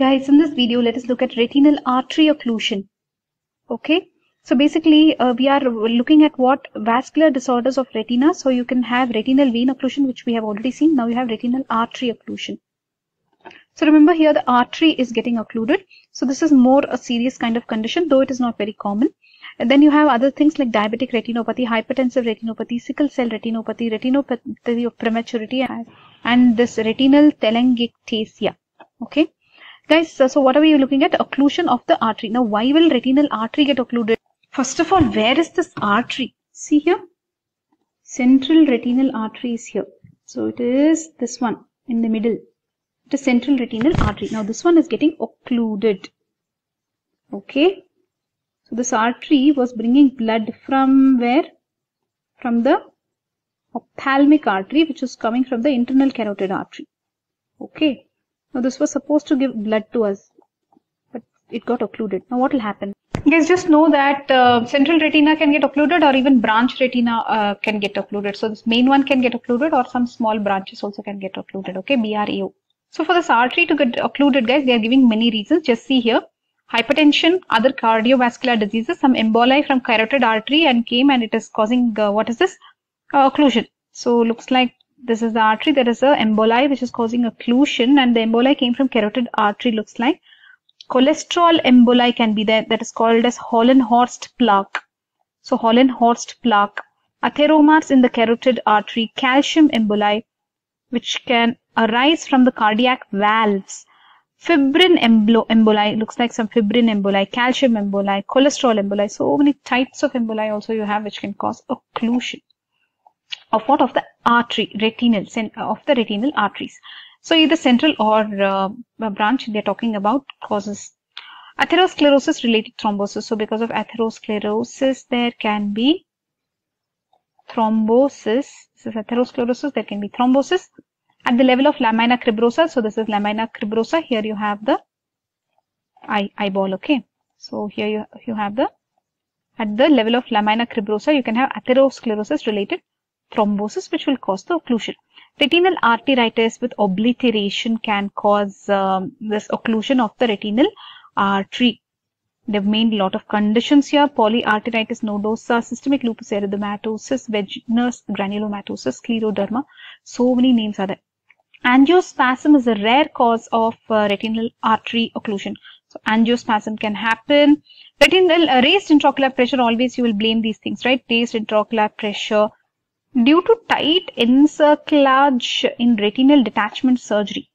Guys, in this video, let us look at retinal artery occlusion. Okay. So basically, uh, we are looking at what vascular disorders of retina. So you can have retinal vein occlusion, which we have already seen. Now you have retinal artery occlusion. So remember here the artery is getting occluded. So this is more a serious kind of condition, though it is not very common. And then you have other things like diabetic retinopathy, hypertensive retinopathy, sickle cell retinopathy, retinopathy of prematurity, and this retinal telangiectasia. Okay. Guys, so, what are we looking at? Occlusion of the artery. Now, why will retinal artery get occluded? First of all, where is this artery? See here? Central retinal artery is here. So it is this one in the middle. It is central retinal artery. Now this one is getting occluded. Okay. So this artery was bringing blood from where? From the ophthalmic artery which is coming from the internal carotid artery. Okay. Now this was supposed to give blood to us, but it got occluded. Now what will happen? Guys just know that uh, central retina can get occluded or even branch retina uh, can get occluded. So this main one can get occluded or some small branches also can get occluded. Okay, BRAO. So for this artery to get occluded, guys, they are giving many reasons. Just see here. Hypertension, other cardiovascular diseases, some emboli from carotid artery and came and it is causing, uh, what is this? Uh, occlusion. So looks like this is the artery. There is a emboli which is causing occlusion and the emboli came from carotid artery looks like. Cholesterol emboli can be there that is called as Hollenhorst plaque. So Hollenhorst plaque. Atheromas in the carotid artery, calcium emboli which can arise from the cardiac valves. Fibrin emboli looks like some fibrin emboli, calcium emboli, cholesterol emboli. So many types of emboli also you have which can cause occlusion of what of the artery retinal of the retinal arteries. So either central or uh, branch they're talking about causes atherosclerosis related thrombosis. So because of atherosclerosis there can be thrombosis. This is atherosclerosis. There can be thrombosis at the level of lamina cribrosa. So this is lamina cribrosa. Here you have the eye eyeball okay? So here you, you have the at the level of lamina cribrosa you can have atherosclerosis related thrombosis which will cause the occlusion. Retinal arteritis with obliteration can cause um, this occlusion of the retinal artery. They've made a lot of conditions here. Polyarteritis nodosa, systemic lupus erythematosus, Wegener's granulomatosis, scleroderma. So many names are there. Angiospasm is a rare cause of uh, retinal artery occlusion. So angiospasm can happen. Retinal uh, raised intraocular pressure, always you will blame these things, right? Raised intraocular pressure, due to tight encirclage in retinal detachment surgery.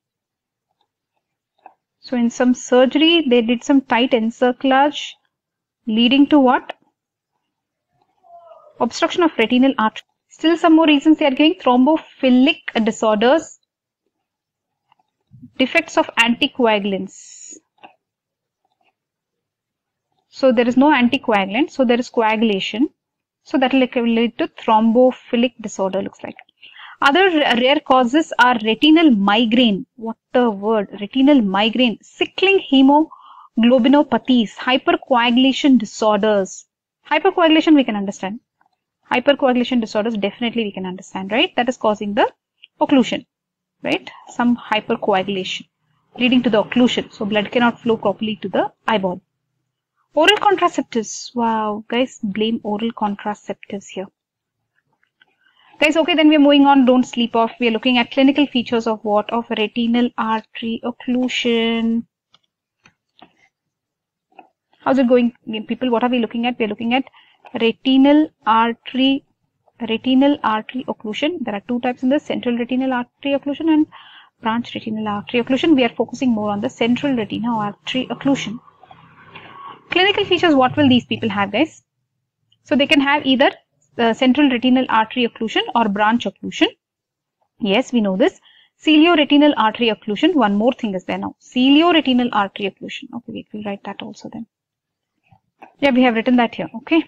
So in some surgery, they did some tight encirclage leading to what? Obstruction of retinal artery. Still some more reasons they are giving thrombophilic disorders, defects of anticoagulants. So there is no anticoagulant, so there is coagulation. So that will lead to thrombophilic disorder looks like. Other rare causes are retinal migraine. What the word? Retinal migraine, sickling hemoglobinopathies, hypercoagulation disorders. Hypercoagulation we can understand. Hypercoagulation disorders definitely we can understand, right? That is causing the occlusion, right? Some hypercoagulation leading to the occlusion. So blood cannot flow properly to the eyeball. Oral contraceptives. Wow, guys, blame oral contraceptives here. Guys, okay, then we're moving on. Don't sleep off. We're looking at clinical features of what? Of retinal artery occlusion. How's it going, people? What are we looking at? We're looking at retinal artery, retinal artery occlusion. There are two types in the central retinal artery occlusion and branch retinal artery occlusion. We are focusing more on the central retinal artery occlusion clinical features, what will these people have, guys? So they can have either the central retinal artery occlusion or branch occlusion. Yes, we know this. Cilio-retinal artery occlusion. One more thing is there now. Cilio-retinal artery occlusion. Okay, we'll write that also then. Yeah, we have written that here. Okay.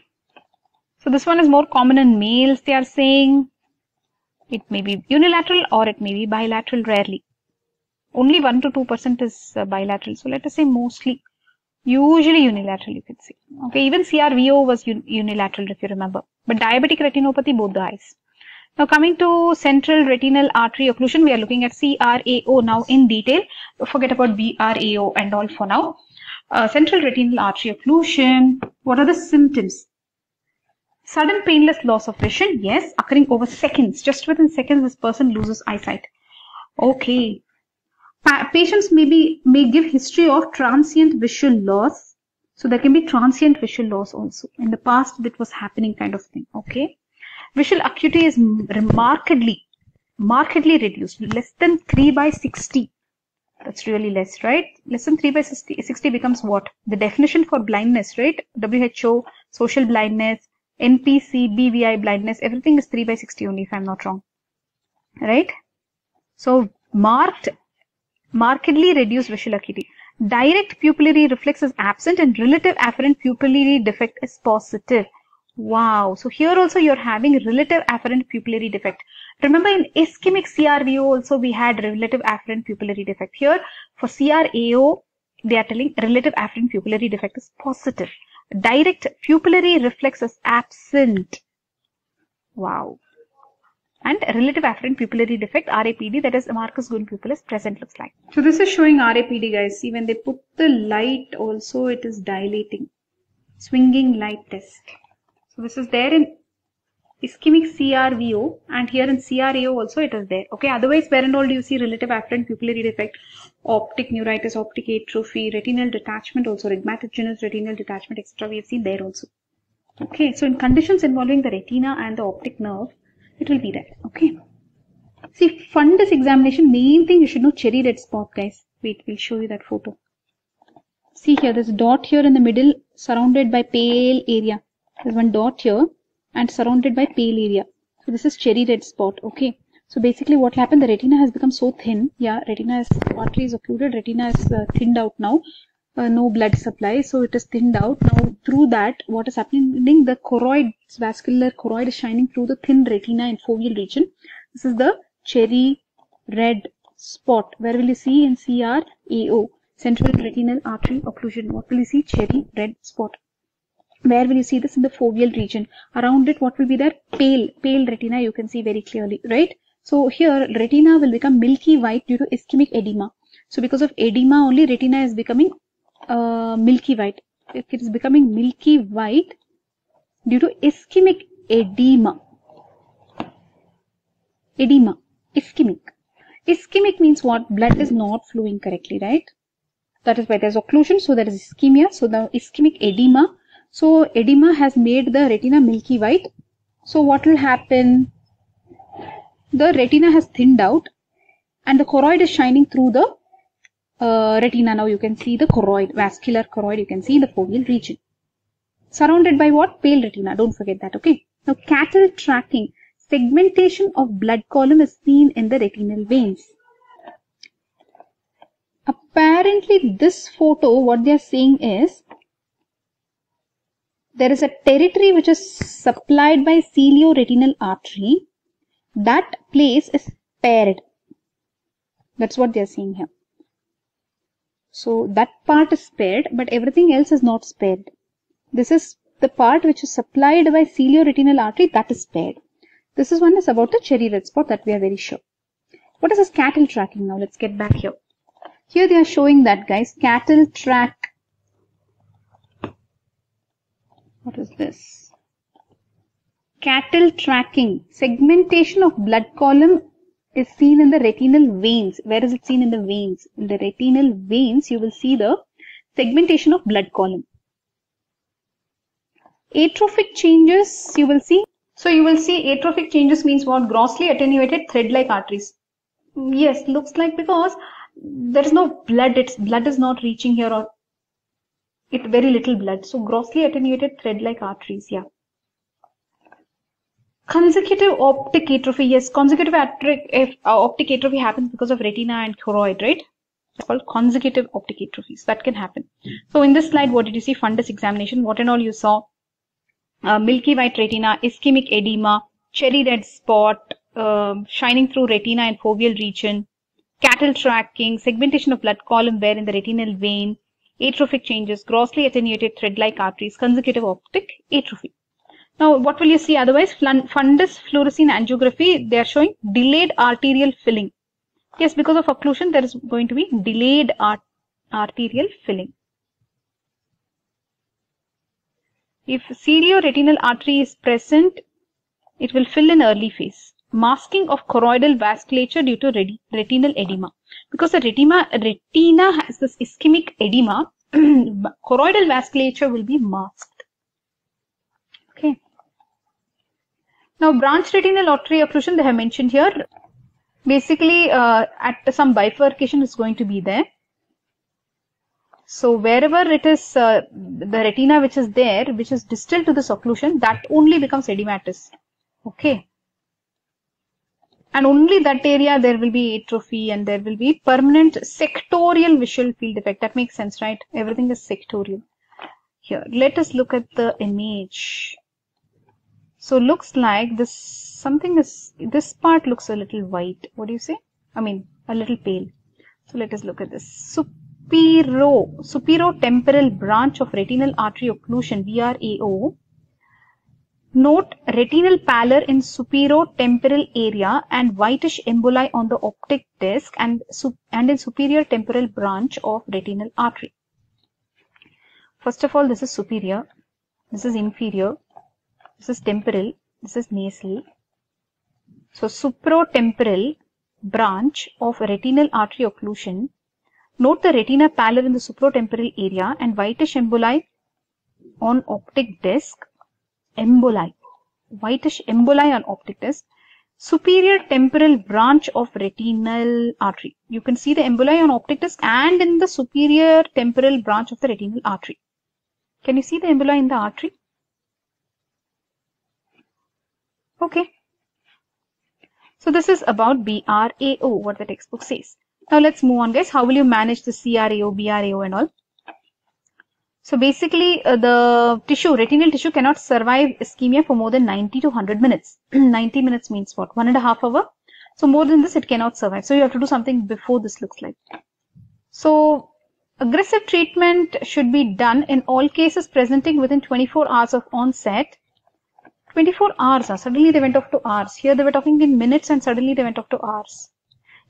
So this one is more common in males, they are saying. It may be unilateral or it may be bilateral rarely. Only 1 to 2% is uh, bilateral. So let us say mostly usually unilateral you can see okay even crvo was un unilateral if you remember but diabetic retinopathy both the eyes Now coming to central retinal artery occlusion, we are looking at CRAO now in detail. Forget about BRAO and all for now. Uh, central retinal artery occlusion, what are the symptoms? Sudden painless loss of vision, yes, occurring over seconds. Just within seconds, this person loses eyesight. Okay. Pa patients may, be, may give history of transient visual loss. So there can be transient visual loss also. In the past, that was happening kind of thing. Okay. Visual acuity is remarkably, markedly reduced, less than 3 by 60. That's really less, right? Less than 3 by 60, 60 becomes what? The definition for blindness, right? WHO, social blindness, NPC, BVI blindness, everything is 3 by 60 only if I'm not wrong. Right? So marked, markedly reduced visual acuity. Direct pupillary reflex is absent and relative afferent pupillary defect is positive. Wow. So here also you're having relative afferent pupillary defect. Remember in ischemic CRVO also we had relative afferent pupillary defect. Here for CRAO they are telling relative afferent pupillary defect is positive. Direct pupillary reflex is absent. Wow. And relative afferent pupillary defect RAPD that is Marcus Gunn pupil is present looks like. So this is showing RAPD guys. See when they put the light also it is dilating. Swinging light test. So this is there in ischemic CRVO and here in CRAO also it is there. Okay, otherwise where and all do you see relative afferent pupillary defect, optic neuritis, optic atrophy, retinal detachment also, rhegmatogenous retinal detachment, etc. We have seen there also. Okay, so in conditions involving the retina and the optic nerve, it will be there. Okay. See, fundus examination, main thing you should know cherry red spot guys. Wait, we'll show you that photo. See here, there's a dot here in the middle surrounded by pale area there's one dot here and surrounded by pale area. So this is cherry red spot. Okay. So basically what happened, the retina has become so thin. Yeah, retina is, artery is occluded, retina is uh, thinned out now. Uh, no blood supply, so it is thinned out. Now through that, what is happening, the choroid, vascular choroid is shining through the thin retina in foveal region. This is the cherry red spot. Where will you see in CRAO? Central retinal artery occlusion. What will you see? Cherry red spot where will you see this in the foveal region around it what will be there pale pale retina you can see very clearly right so here retina will become milky white due to ischemic edema so because of edema only retina is becoming uh, milky white. It is becoming milky white due to ischemic edema. Edema. Ischemic. Ischemic means what? Blood is not flowing correctly right? That is why there's occlusion so there is ischemia. So the ischemic edema. So edema has made the retina milky white. So what will happen? The retina has thinned out and the choroid is shining through the uh, retina. Now you can see the choroid, vascular choroid you can see the foveal region. Surrounded by what? Pale retina. Don't forget that. Okay. Now cattle tracking. Segmentation of blood column is seen in the retinal veins. Apparently this photo what they are saying is there is a territory which is supplied by cilio-retinal artery. That place is spared. That's what they are saying here. So that part is spared, but everything else is not spared. This is the part which is supplied by cilio-retinal artery that is spared. This is one is about the cherry red spot that we are very sure. What is this cattle tracking now? Let's get back here. Here they are showing that guys, cattle track What is this? Cattle tracking. Segmentation of blood column is seen in the retinal veins. Where is it seen in the veins? In the retinal veins, you will see the segmentation of blood column. Atrophic changes, you will see. So you will see atrophic changes means what? Grossly attenuated thread-like arteries. Yes, looks like because there is no blood. Its blood is not reaching here or it very little blood. So grossly attenuated thread-like arteries, yeah. Consecutive optic atrophy, yes, consecutive uh, optic atrophy happens because of retina and choroid, right? It's called consecutive optic atrophies. That can happen. So in this slide, what did you see? Fundus examination. What and all you saw? Uh, milky white retina, ischemic edema, cherry red spot, uh, shining through retina and foveal region, cattle tracking, segmentation of blood column where in the retinal vein, atrophic changes, grossly attenuated thread-like arteries, consecutive optic atrophy. Now, what will you see otherwise? Fundus fluorescein angiography, they are showing delayed arterial filling. Yes, because of occlusion, there is going to be delayed art arterial filling. If retinal artery is present, it will fill in early phase. Masking of choroidal vasculature due to retinal edema. Because the retina, retina has this ischemic edema, choroidal vasculature will be masked. Now, branch retinal artery occlusion they have mentioned here. Basically, uh, at some bifurcation is going to be there. So wherever it is uh, the retina which is there, which is distal to this occlusion, that only becomes edematous. Okay. And only that area there will be atrophy and there will be permanent sectorial visual field effect. That makes sense, right? Everything is sectorial. Here, let us look at the image. So looks like this something is this part looks a little white. What do you say? I mean a little pale. So let us look at this. Supero, superotemporal branch of retinal artery occlusion, BRAO. Note retinal pallor in superotemporal area and whitish emboli on the optic disc and, and in superior temporal branch of retinal artery. First of all, this is superior, this is inferior, this is temporal, this is nasal. So supratemporal branch of retinal artery occlusion Note the retina pallor in the supratemporal area and whitish emboli on optic disc. Emboli. Whitish emboli on optic disc. Superior temporal branch of retinal artery. You can see the emboli on optic disc and in the superior temporal branch of the retinal artery. Can you see the emboli in the artery? Okay. So this is about BRAO, what the textbook says. Now let's move on guys. How will you manage the CRAO, BRAO and all? So basically uh, the tissue, retinal tissue cannot survive ischemia for more than 90 to 100 minutes. 90 minutes means what? One and a half hour. So more than this it cannot survive. So you have to do something before this looks like. So aggressive treatment should be done in all cases presenting within 24 hours of onset. 24 hours, ah. suddenly they went off to hours. Here they were talking in minutes and suddenly they went off to hours.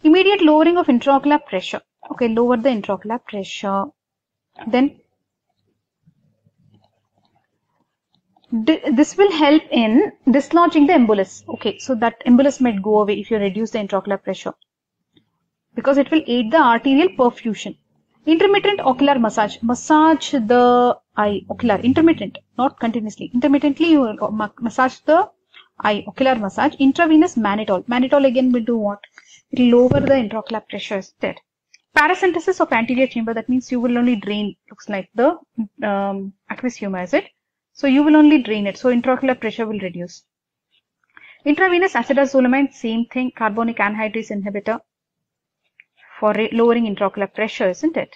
Immediate lowering of intraocular pressure. Okay, lower the intraocular pressure. Then this will help in dislodging the embolus. Okay, so that embolus might go away if you reduce the intraocular pressure because it will aid the arterial perfusion. Intermittent ocular massage. Massage the eye, ocular, intermittent, not continuously. Intermittently you massage the eye, ocular massage. Intravenous mannitol. Mannitol again will do what? it will lower the intraocular pressure instead. Paracentesis of anterior chamber, that means you will only drain, looks like the um, aqueous humor, is it? So you will only drain it, so intraocular pressure will reduce. Intravenous acetazolamide, same thing, carbonic anhydrase inhibitor for lowering intraocular pressure, isn't it?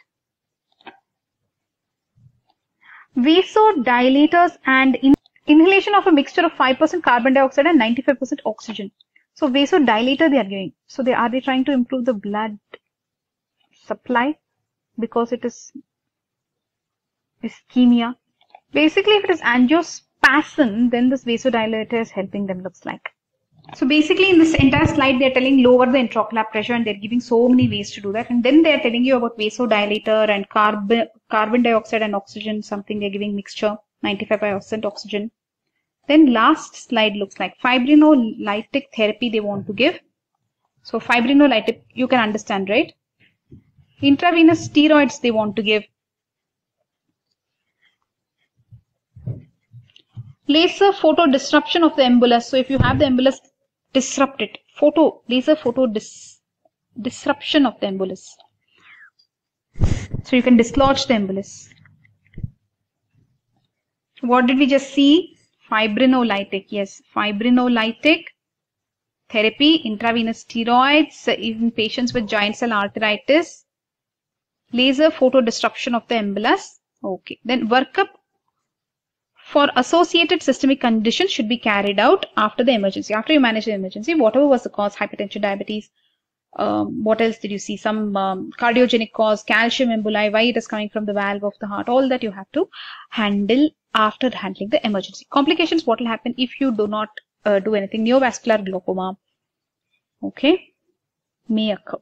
Vasodilators and in inhalation of a mixture of 5% carbon dioxide and 95% oxygen. So vasodilator they are giving. So they are they trying to improve the blood supply because it is ischemia. Basically, if it is angiospasm, then this vasodilator is helping them looks like. So basically in this entire slide, they're telling lower the intraocular pressure and they're giving so many ways to do that. And then they're telling you about vasodilator and carbon, carbon dioxide and oxygen, something they're giving mixture, 95% oxygen. Then last slide looks like fibrinolytic therapy they want to give. So fibrinolytic, you can understand, right? Intravenous steroids they want to give. Laser photo disruption of the embolus. So if you have the embolus, disrupt it. Photo, laser photo dis, disruption of the embolus. So you can dislodge the embolus. What did we just see? fibrinolytic yes fibrinolytic therapy intravenous steroids uh, in patients with giant cell arteritis laser photo disruption of the embolus okay then workup for associated systemic conditions should be carried out after the emergency after you manage the emergency whatever was the cause hypertension diabetes um, what else did you see some um, cardiogenic cause calcium emboli why it is coming from the valve of the heart all that you have to handle after handling the emergency. Complications, what will happen if you do not uh, do anything? Neovascular glaucoma, okay, may occur.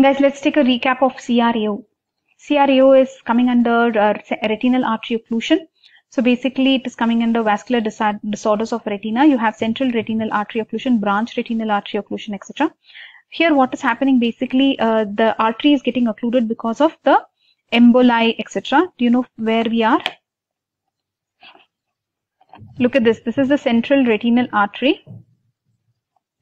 Guys, let's take a recap of CRAO. CRAO is coming under uh, retinal artery occlusion. So basically it is coming under vascular disorders of retina. You have central retinal artery occlusion, branch retinal artery occlusion, etc. Here what is happening basically, uh, the artery is getting occluded because of the emboli, etc. Do you know where we are? Look at this. This is the central retinal artery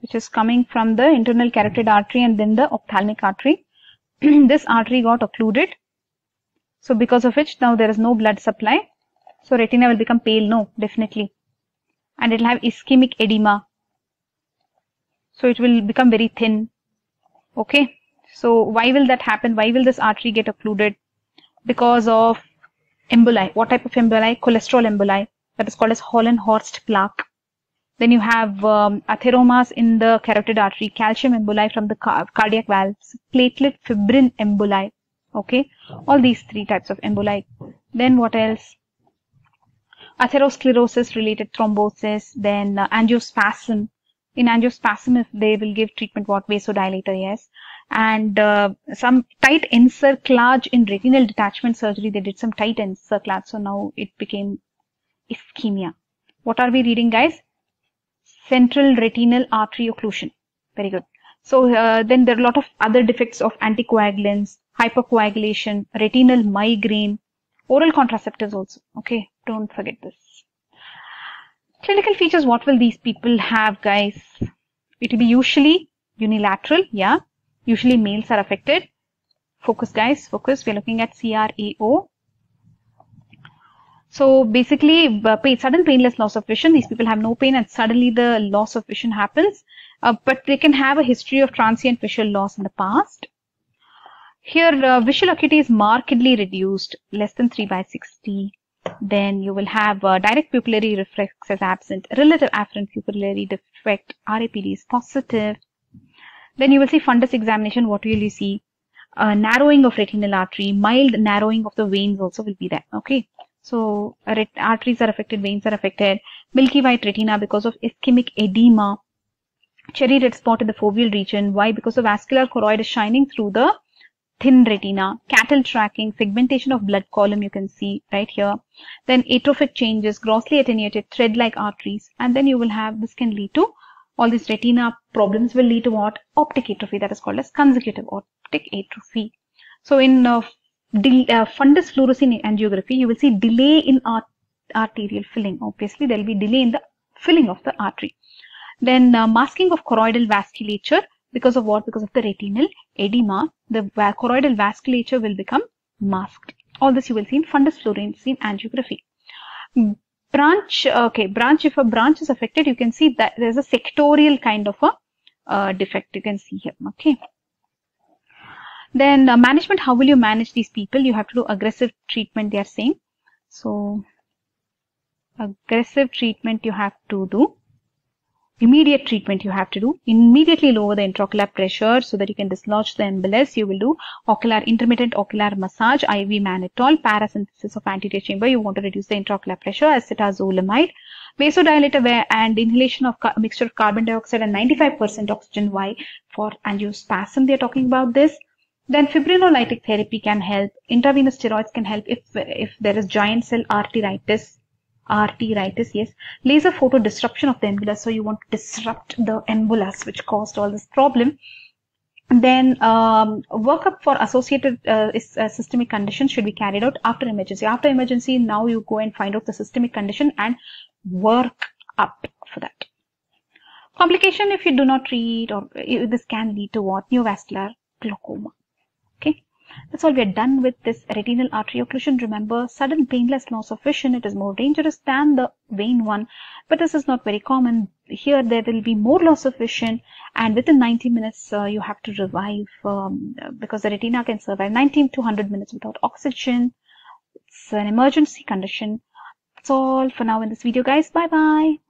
which is coming from the internal carotid artery and then the ophthalmic artery. this artery got occluded. So because of which now there is no blood supply. So retina will become pale. No, definitely. And it will have ischemic edema. So it will become very thin. Okay. So why will that happen? Why will this artery get occluded? Because of emboli. What type of emboli? Cholesterol emboli. That is called as Hollenhorst plaque. Then you have um, atheromas in the carotid artery, calcium emboli from the car cardiac valves, platelet fibrin emboli. Okay, all these three types of emboli. Then what else? Atherosclerosis related thrombosis, then uh, angiospasm. In angiospasm, if they will give treatment, what vasodilator, yes. And uh, some tight encirclage in retinal detachment surgery, they did some tight encirclage, so now it became ischemia. What are we reading, guys? central retinal artery occlusion. Very good. So uh, then there are a lot of other defects of anticoagulants, hypercoagulation, retinal migraine, oral contraceptives also. Okay, don't forget this. Clinical features, what will these people have, guys? It will be usually unilateral, yeah. Usually males are affected. Focus, guys, focus. We're looking at CRAO. So basically, pain, sudden painless loss of vision. These people have no pain and suddenly the loss of vision happens. Uh, but they can have a history of transient visual loss in the past. Here, uh, visual acuity is markedly reduced, less than 3 by 60. Then you will have uh, direct pupillary reflexes absent, relative afferent pupillary defect, RAPD is positive. Then you will see fundus examination. What will you see? Uh, narrowing of retinal artery, mild narrowing of the veins also will be there. Okay. So arteries are affected, veins are affected, milky white retina because of ischemic edema, cherry red spot in the foveal region. Why? Because the vascular choroid is shining through the thin retina, cattle tracking, segmentation of blood column you can see right here. Then atrophic changes, grossly attenuated thread-like arteries. And then you will have, this can lead to, all these retina problems will lead to what? Optic atrophy that is called as consecutive optic atrophy. So in uh, uh, fundus fluorescein angiography, you will see delay in art arterial filling. Obviously, there will be delay in the filling of the artery. Then uh, masking of choroidal vasculature because of what? Because of the retinal edema, the choroidal vasculature will become masked. All this you will see in fundus fluorescein angiography. Branch, okay, branch, if a branch is affected, you can see that there's a sectorial kind of a uh, defect you can see here, okay. Then uh, management, how will you manage these people? You have to do aggressive treatment, they are saying. So, aggressive treatment you have to do. Immediate treatment you have to do. Immediately lower the intraocular pressure so that you can dislodge the embolus. You will do ocular intermittent ocular massage, IV mannitol, paracentesis of anterior chamber. You want to reduce the intraocular pressure, acetazolamide, vasodilator and inhalation of mixture of carbon dioxide and 95% oxygen. Why? For angiospasm, they are talking about this. Then fibrinolytic therapy can help. Intravenous steroids can help if, if there is giant cell arteritis. Arteritis, yes. Laser photo disruption of the embolus. So you want to disrupt the embolus which caused all this problem. then um, workup for associated uh, uh, systemic conditions should be carried out after emergency. After emergency, now you go and find out the systemic condition and work up for that. Complication if you do not treat or uh, this can lead to what? Neovascular glaucoma. Okay, that's all we are done with this retinal artery occlusion. Remember, sudden painless loss of vision, it is more dangerous than the vein one, but this is not very common. Here, there will be more loss of vision, and within 90 minutes, uh, you have to revive um, because the retina can survive 90 to 100 minutes without oxygen. It's an emergency condition. That's all for now in this video, guys. Bye bye.